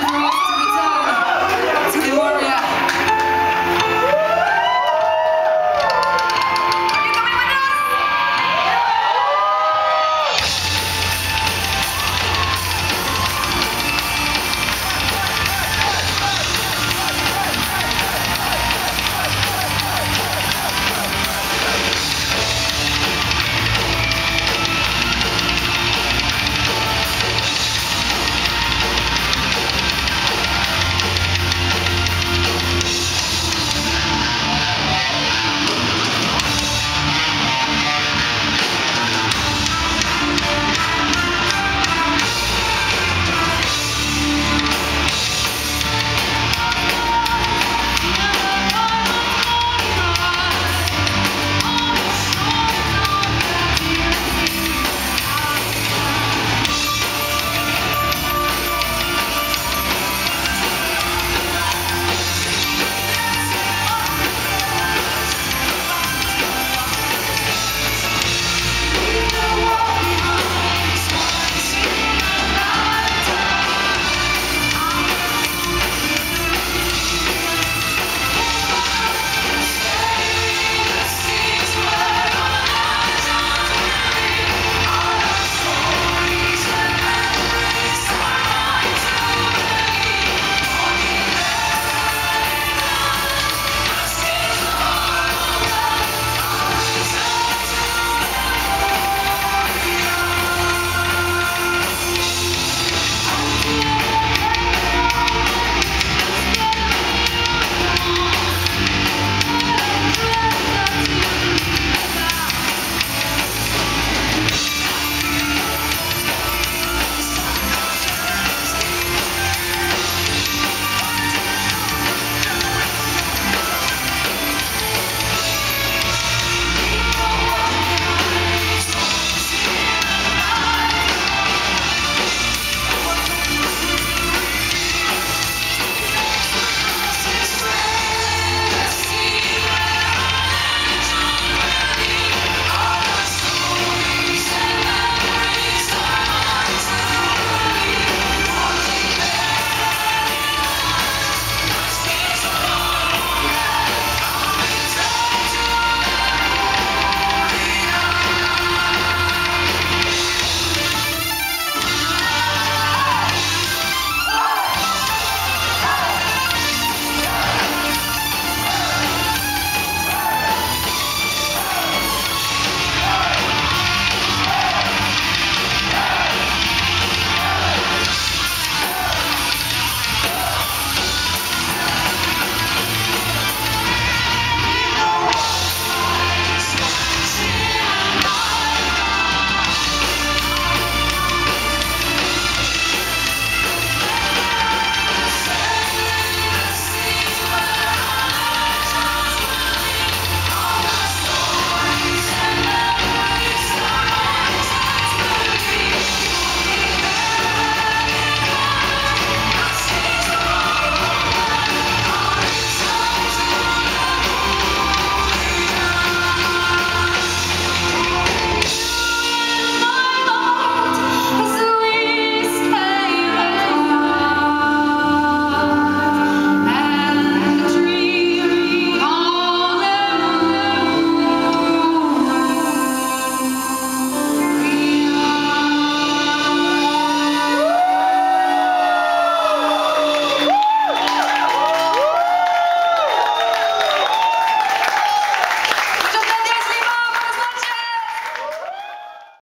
Andrews.